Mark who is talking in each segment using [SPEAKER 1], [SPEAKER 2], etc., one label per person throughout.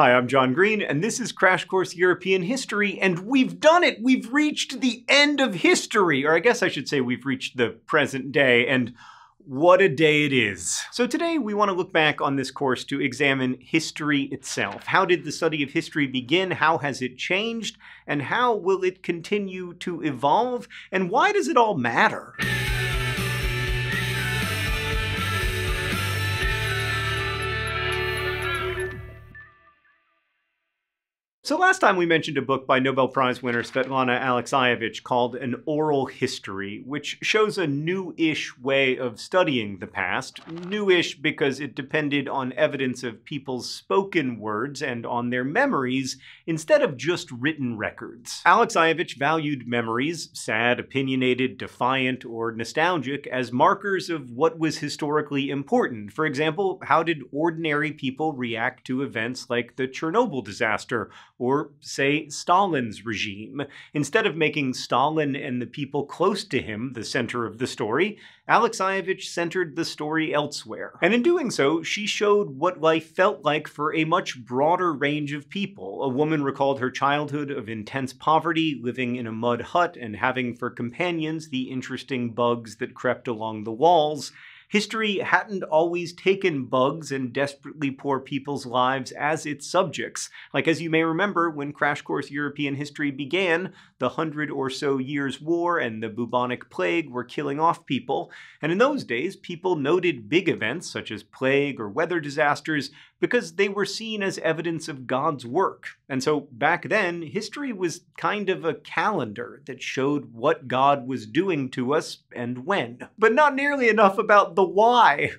[SPEAKER 1] Hi, I'm John Green, and this is Crash Course European History, and we've done it! We've reached the end of history! Or I guess I should say we've reached the present day, and what a day it is. So today we want to look back on this course to examine history itself. How did the study of history begin? How has it changed? And how will it continue to evolve? And why does it all matter? So last time we mentioned a book by Nobel Prize winner Svetlana Alexievich called An Oral History, which shows a new-ish way of studying the past. New-ish because it depended on evidence of people's spoken words and on their memories instead of just written records. Alexievich valued memories, sad, opinionated, defiant, or nostalgic, as markers of what was historically important. For example, how did ordinary people react to events like the Chernobyl disaster or, say, Stalin's regime. Instead of making Stalin and the people close to him the center of the story, Alexievich centered the story elsewhere. And in doing so, she showed what life felt like for a much broader range of people. A woman recalled her childhood of intense poverty, living in a mud hut and having for companions the interesting bugs that crept along the walls, History hadn't always taken bugs and desperately poor people's lives as its subjects. Like, as you may remember, when Crash Course European History began, the Hundred or So Years' War and the bubonic plague were killing off people, and in those days, people noted big events such as plague or weather disasters because they were seen as evidence of God's work. And so back then, history was kind of a calendar that showed what God was doing to us and when. But not nearly enough about the why.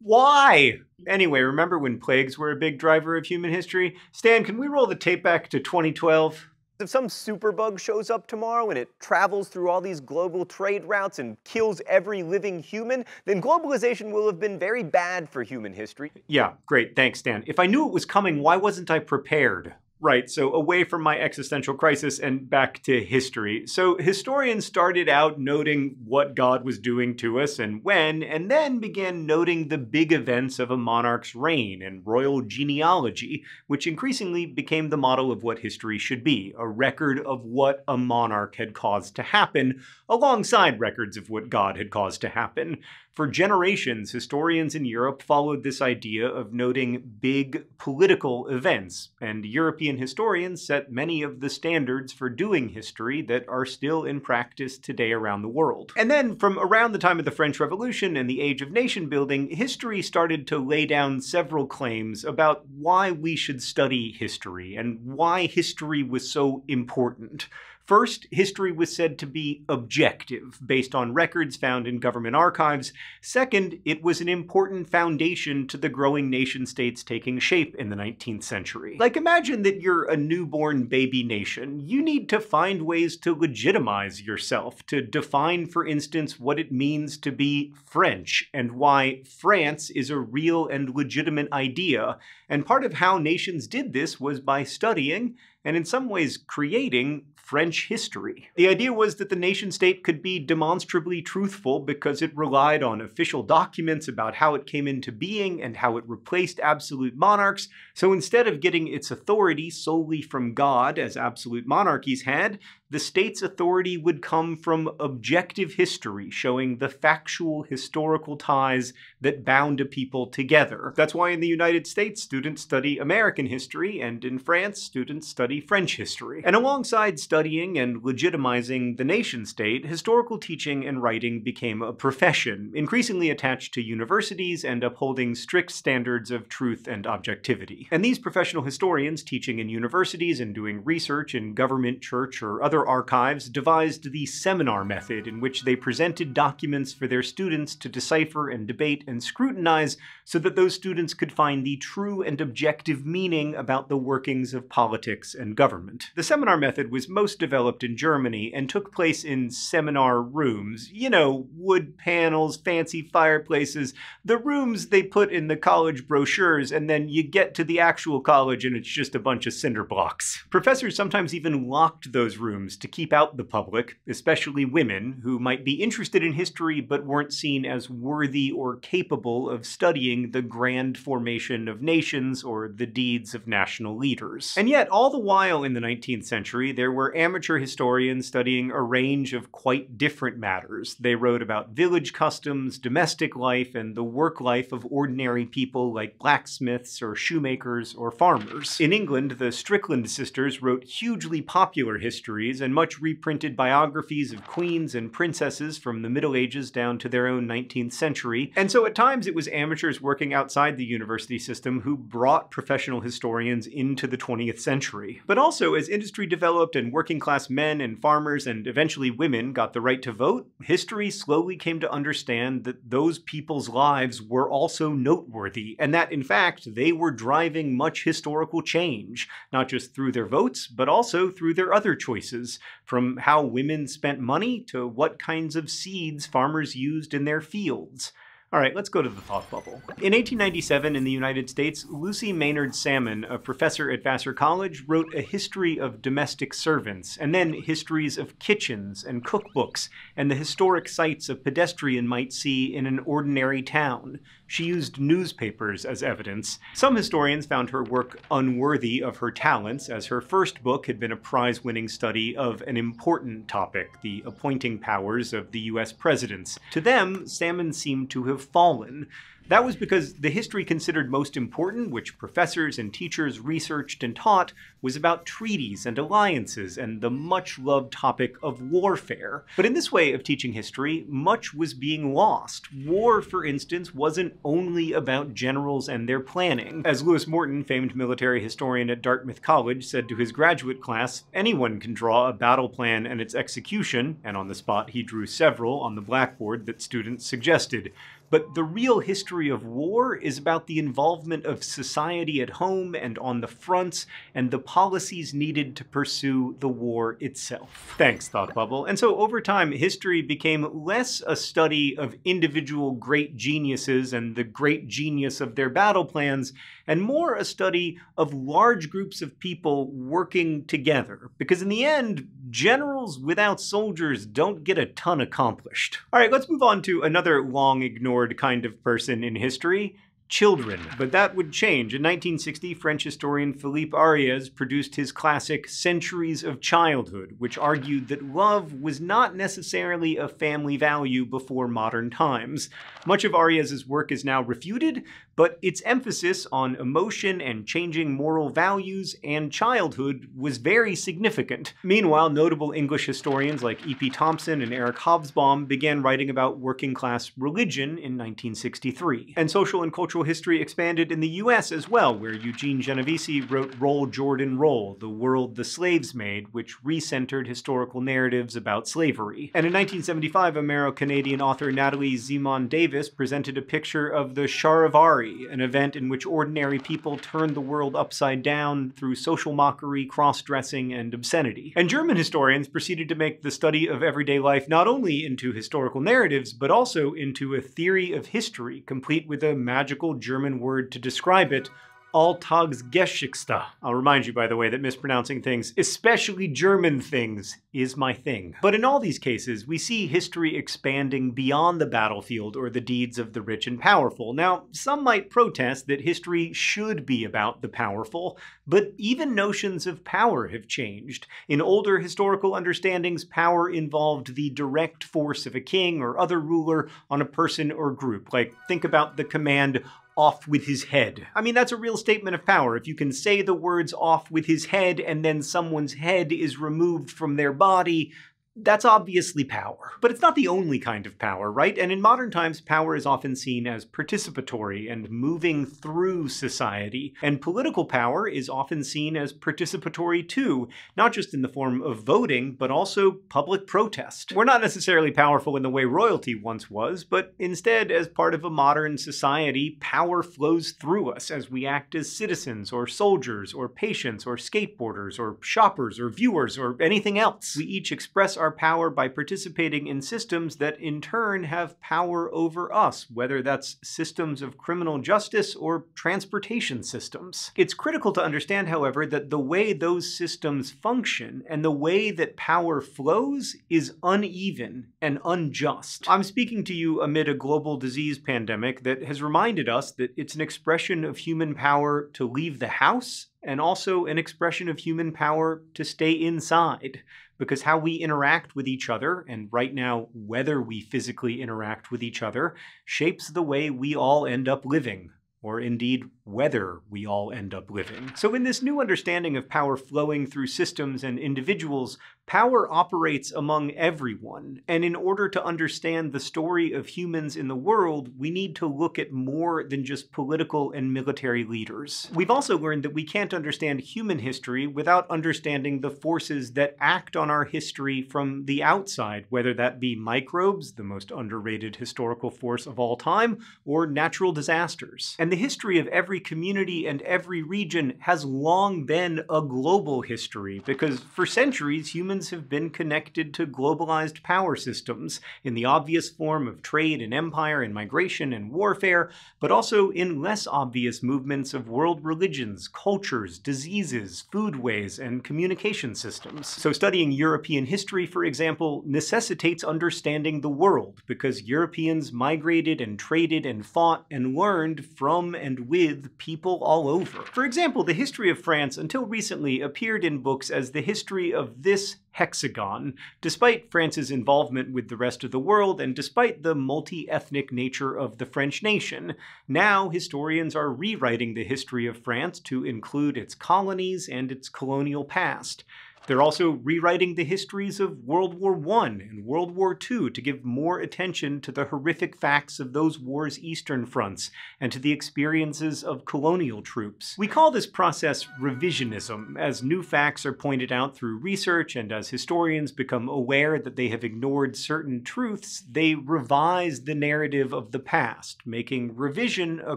[SPEAKER 1] Why? Anyway, remember when plagues were a big driver of human history? Stan, can we roll the tape back to 2012?
[SPEAKER 2] If some superbug shows up tomorrow and it travels through all these global trade routes and kills every living human, then globalization will have been very bad for human history.
[SPEAKER 1] Yeah, great, thanks, Dan. If I knew it was coming, why wasn't I prepared? Right, so away from my existential crisis and back to history. So historians started out noting what God was doing to us and when, and then began noting the big events of a monarch's reign and royal genealogy, which increasingly became the model of what history should be, a record of what a monarch had caused to happen, alongside records of what God had caused to happen. For generations, historians in Europe followed this idea of noting big political events, and European historians set many of the standards for doing history that are still in practice today around the world. And then, from around the time of the French Revolution and the Age of Nation Building, history started to lay down several claims about why we should study history and why history was so important. First, history was said to be objective, based on records found in government archives. Second, it was an important foundation to the growing nation states taking shape in the 19th century. Like imagine that you're a newborn baby nation. You need to find ways to legitimize yourself, to define, for instance, what it means to be French, and why France is a real and legitimate idea. And part of how nations did this was by studying, and in some ways creating, French history. The idea was that the nation state could be demonstrably truthful because it relied on official documents about how it came into being and how it replaced absolute monarchs, so instead of getting its authority solely from God, as absolute monarchies had, the state's authority would come from objective history, showing the factual historical ties that bound a people together. That's why in the United States, students study American history, and in France, students study French history. And alongside studying and legitimizing the nation state, historical teaching and writing became a profession, increasingly attached to universities and upholding strict standards of truth and objectivity. And these professional historians teaching in universities and doing research in government, church, or other archives devised the seminar method in which they presented documents for their students to decipher and debate and scrutinize so that those students could find the true and objective meaning about the workings of politics and government. The seminar method was most developed in Germany and took place in seminar rooms. You know, wood panels, fancy fireplaces, the rooms they put in the college brochures, and then you get to the actual college and it's just a bunch of cinder blocks. Professors sometimes even locked those rooms to keep out the public, especially women, who might be interested in history but weren't seen as worthy or capable of studying the grand formation of nations or the deeds of national leaders. And yet, all the while in the 19th century, there were amateur historians studying a range of quite different matters. They wrote about village customs, domestic life, and the work life of ordinary people like blacksmiths or shoemakers or farmers. In England, the Strickland sisters wrote hugely popular histories and much reprinted biographies of queens and princesses from the Middle Ages down to their own 19th century. And so at times it was amateurs working outside the university system who brought professional historians into the 20th century. But also, as industry developed and working class men and farmers and eventually women got the right to vote, history slowly came to understand that those people's lives were also noteworthy, and that in fact they were driving much historical change, not just through their votes, but also through their other choices, from how women spent money to what kinds of seeds farmers used in their fields. All right, let's go to the thought bubble. In 1897 in the United States, Lucy Maynard Salmon, a professor at Vassar College, wrote a history of domestic servants, and then histories of kitchens and cookbooks, and the historic sights a pedestrian might see in an ordinary town. She used newspapers as evidence. Some historians found her work unworthy of her talents, as her first book had been a prize winning study of an important topic the appointing powers of the US presidents. To them, Salmon seemed to have fallen. That was because the history considered most important, which professors and teachers researched and taught, was about treaties and alliances and the much loved topic of warfare. But in this way of teaching history, much was being lost. War, for instance, wasn't only about generals and their planning. As Louis Morton, famed military historian at Dartmouth College, said to his graduate class, anyone can draw a battle plan and its execution, and on the spot he drew several on the blackboard that students suggested. But the real history of war is about the involvement of society at home and on the fronts and the policies needed to pursue the war itself. Thanks, Thought Bubble. And so over time, history became less a study of individual great geniuses and the great genius of their battle plans, and more a study of large groups of people working together. Because in the end, generals without soldiers don't get a ton accomplished. All right, let's move on to another long ignored kind of person in history children. But that would change. In 1960, French historian Philippe Ariès produced his classic Centuries of Childhood, which argued that love was not necessarily a family value before modern times. Much of Ariès's work is now refuted, but its emphasis on emotion and changing moral values and childhood was very significant. Meanwhile, notable English historians like E.P. Thompson and Eric Hobsbawm began writing about working class religion in 1963. And social and cultural history expanded in the US as well, where Eugene Genovese wrote Roll Jordan Roll, The World the Slaves Made, which recentered historical narratives about slavery. And in 1975, Amero-Canadian author Natalie Zemon Davis presented a picture of the Charivari, an event in which ordinary people turned the world upside down through social mockery, cross dressing, and obscenity. And German historians proceeded to make the study of everyday life not only into historical narratives, but also into a theory of history, complete with a magical German word to describe it Alltagsgeschichte. I'll remind you, by the way, that mispronouncing things, especially German things, is my thing. But in all these cases, we see history expanding beyond the battlefield or the deeds of the rich and powerful. Now, some might protest that history should be about the powerful, but even notions of power have changed. In older historical understandings, power involved the direct force of a king or other ruler on a person or group. Like, think about the command, off with his head. I mean, that's a real statement of power. If you can say the words off with his head and then someone's head is removed from their body, That's obviously power. But it's not the only kind of power, right? And in modern times, power is often seen as participatory and moving through society. And political power is often seen as participatory too, not just in the form of voting, but also public protest. We're not necessarily powerful in the way royalty once was, but instead, as part of a modern society, power flows through us as we act as citizens or soldiers or patients or skateboarders or shoppers or viewers or anything else. We each express our our power by participating in systems that in turn have power over us, whether that's systems of criminal justice or transportation systems. It's critical to understand, however, that the way those systems function and the way that power flows is uneven and unjust. I'm speaking to you amid a global disease pandemic that has reminded us that it's an expression of human power to leave the house and also an expression of human power to stay inside because how we interact with each other, and right now, whether we physically interact with each other, shapes the way we all end up living or indeed whether we all end up living. So, in this new understanding of power flowing through systems and individuals, power operates among everyone. And in order to understand the story of humans in the world, we need to look at more than just political and military leaders. We've also learned that we can't understand human history without understanding the forces that act on our history from the outside, whether that be microbes, the most underrated historical force of all time, or natural disasters. And the history of every community and every region has long been a global history because for centuries humans have been connected to globalized power systems in the obvious form of trade and empire and migration and warfare, but also in less obvious movements of world religions, cultures, diseases, foodways, and communication systems. So studying European history, for example, necessitates understanding the world because Europeans migrated and traded and fought and learned from and with people all over. For example, the history of France until recently appeared in books as the history of this hexagon, despite France's involvement with the rest of the world and despite the multi ethnic nature of the French nation. Now, historians are rewriting the history of France to include its colonies and its colonial past. They're also rewriting the histories of World War I and World War II to give more attention to the horrific facts of those wars' eastern fronts and to the experiences of colonial troops. We call this process revisionism, as new facts are pointed out through research and as historians become aware that they have ignored certain truths, they revise the narrative of the past, making revision a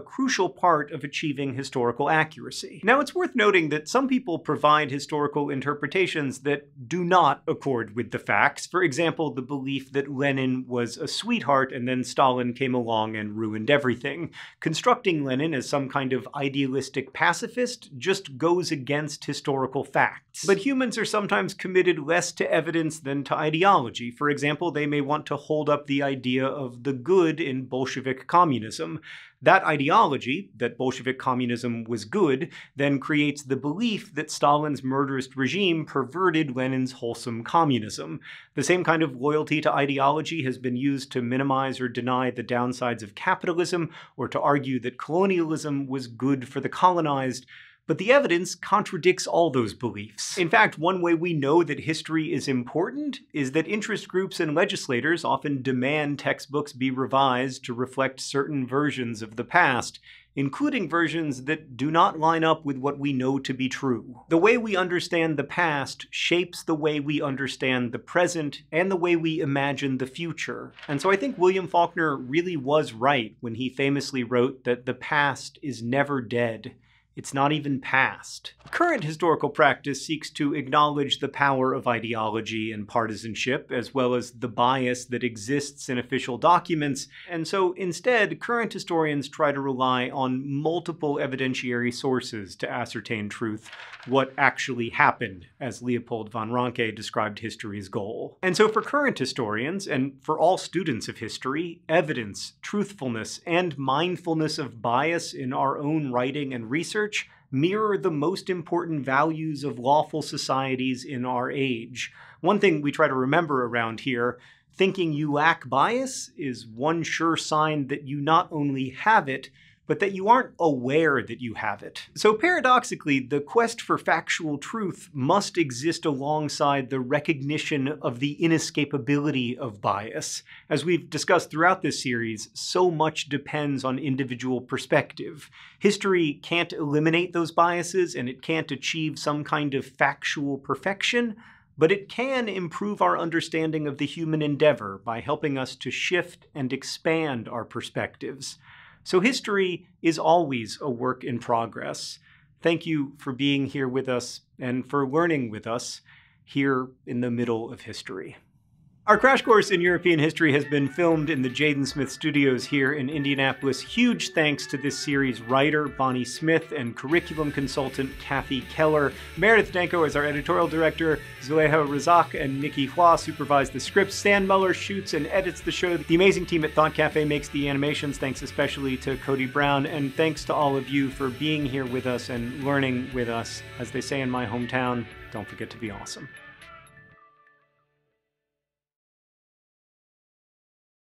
[SPEAKER 1] crucial part of achieving historical accuracy. Now, it's worth noting that some people provide historical that do not accord with the facts. For example, the belief that Lenin was a sweetheart and then Stalin came along and ruined everything. Constructing Lenin as some kind of idealistic pacifist just goes against historical facts. But humans are sometimes committed less to evidence than to ideology. For example, they may want to hold up the idea of the good in Bolshevik communism. That ideology, that Bolshevik communism was good, then creates the belief that Stalin's murderous regime perverted Lenin's wholesome communism. The same kind of loyalty to ideology has been used to minimize or deny the downsides of capitalism, or to argue that colonialism was good for the colonized, but the evidence contradicts all those beliefs. In fact, one way we know that history is important is that interest groups and legislators often demand textbooks be revised to reflect certain versions of the past, including versions that do not line up with what we know to be true. The way we understand the past shapes the way we understand the present and the way we imagine the future. And so I think William Faulkner really was right when he famously wrote that the past is never dead. It's not even past. Current historical practice seeks to acknowledge the power of ideology and partisanship, as well as the bias that exists in official documents, and so instead, current historians try to rely on multiple evidentiary sources to ascertain truth, what actually happened, as Leopold von Ranke described history's goal. And so for current historians, and for all students of history, evidence, truthfulness, and mindfulness of bias in our own writing and research research mirror the most important values of lawful societies in our age. One thing we try to remember around here thinking you lack bias is one sure sign that you not only have it, but that you aren't aware that you have it. So paradoxically, the quest for factual truth must exist alongside the recognition of the inescapability of bias. As we've discussed throughout this series, so much depends on individual perspective. History can't eliminate those biases and it can't achieve some kind of factual perfection, but it can improve our understanding of the human endeavor by helping us to shift and expand our perspectives. So history is always a work in progress. Thank you for being here with us and for learning with us here in the middle of history. Our crash course in European history has been filmed in the Jaden Smith Studios here in Indianapolis. Huge thanks to this series' writer, Bonnie Smith, and curriculum consultant, Kathy Keller. Meredith Danko is our editorial director. Zuleha Razak and Nikki Hua supervise the script. Stan Muller shoots and edits the show. The amazing team at Thought Cafe makes the animations. Thanks especially to Cody Brown. And thanks to all of you for being here with us and learning with us. As they say in my hometown, don't forget to be awesome.